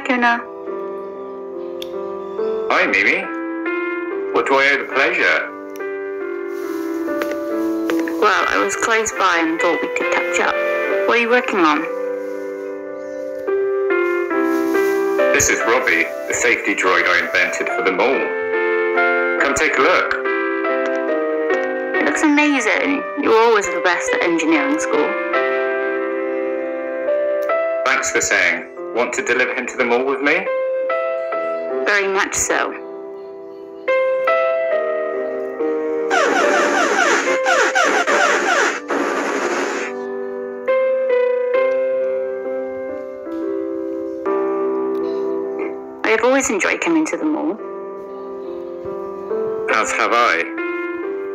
Kona. Hi, Mimi. What do I owe the pleasure? Well, I was close by and thought we could catch up. What are you working on? This is Robbie, the safety droid I invented for the mall. Come take a look. It looks amazing. You were always the best at engineering school. Thanks for saying. Want to deliver him to the mall with me? Very much so. I have always enjoyed coming to the mall. As have I.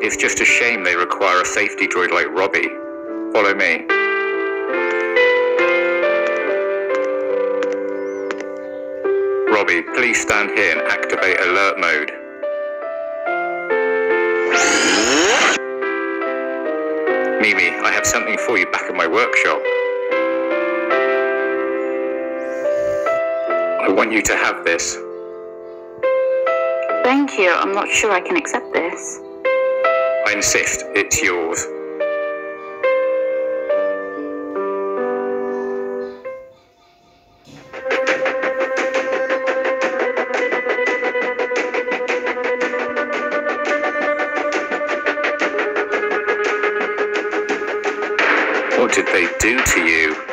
It's just a shame they require a safety droid like Robbie. Follow me. Robbie, please stand here and activate alert mode. Mimi, I have something for you back at my workshop. I want you to have this. Thank you. I'm not sure I can accept this. I insist, it's yours. What did they do to you?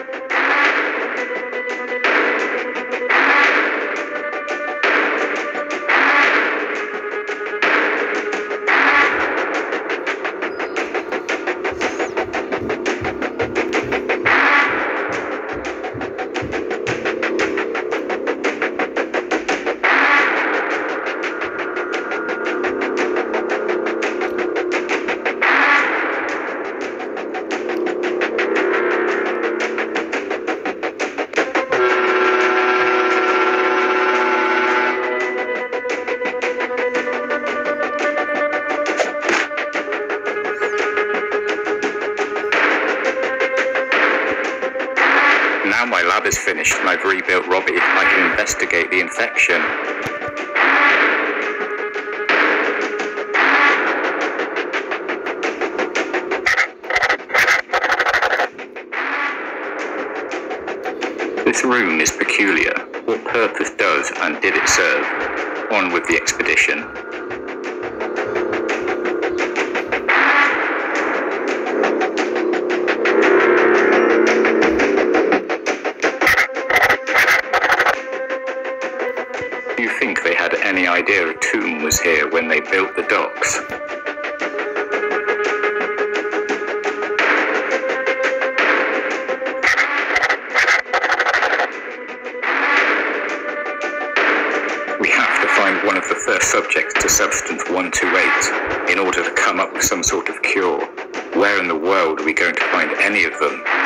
Now my lab is finished and I've rebuilt Robbie, I can investigate the infection. This room is peculiar. What purpose does and did it serve? On with the expedition. Do you think they had any idea a tomb was here when they built the docks? We have to find one of the first subjects to substance 128 in order to come up with some sort of cure. Where in the world are we going to find any of them?